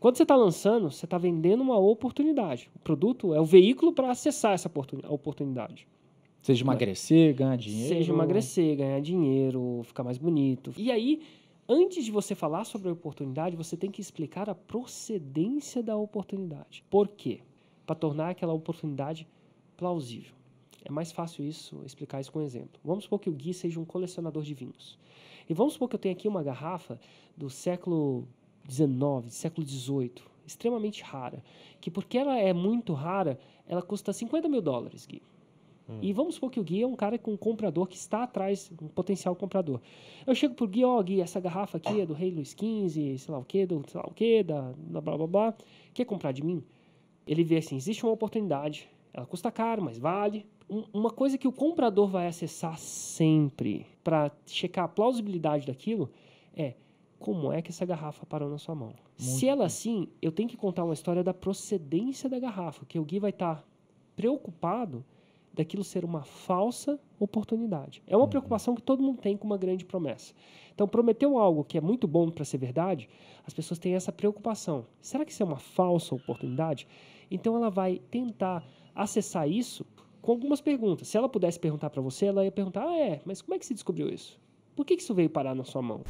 Quando você está lançando, você está vendendo uma oportunidade. O produto é o veículo para acessar essa oportunidade. Seja emagrecer, ganhar dinheiro. Seja emagrecer, ganhar dinheiro, ficar mais bonito. E aí, antes de você falar sobre a oportunidade, você tem que explicar a procedência da oportunidade. Por quê? Para tornar aquela oportunidade plausível. É mais fácil isso, explicar isso com um exemplo. Vamos supor que o Gui seja um colecionador de vinhos. E vamos supor que eu tenho aqui uma garrafa do século XIX, século XVIII, extremamente rara. Que porque ela é muito rara, ela custa 50 mil dólares, Gui. Hum. E vamos supor que o Gui é um cara com um comprador que está atrás, um potencial comprador. Eu chego pro Gui, ó, oh, Gui, essa garrafa aqui é do Rei Luiz XV, sei lá o quê, do sei lá o quê, da, da blá blá blá. Quer comprar de mim? Ele vê assim, existe uma oportunidade, ela custa caro, mas vale. Um, uma coisa que o comprador vai acessar sempre para checar a plausibilidade daquilo é como é que essa garrafa parou na sua mão. Muito Se ela sim, eu tenho que contar uma história da procedência da garrafa, que o Gui vai estar tá preocupado daquilo ser uma falsa oportunidade. É uma uhum. preocupação que todo mundo tem com uma grande promessa. Então, prometeu algo que é muito bom para ser verdade, as pessoas têm essa preocupação. Será que isso é uma falsa oportunidade? Então, ela vai tentar acessar isso com algumas perguntas. Se ela pudesse perguntar para você, ela ia perguntar: ah, é, mas como é que você descobriu isso? Por que isso veio parar na sua mão?